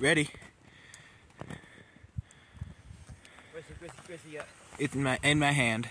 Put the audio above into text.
Ready? Where's where's It's in my in my hand.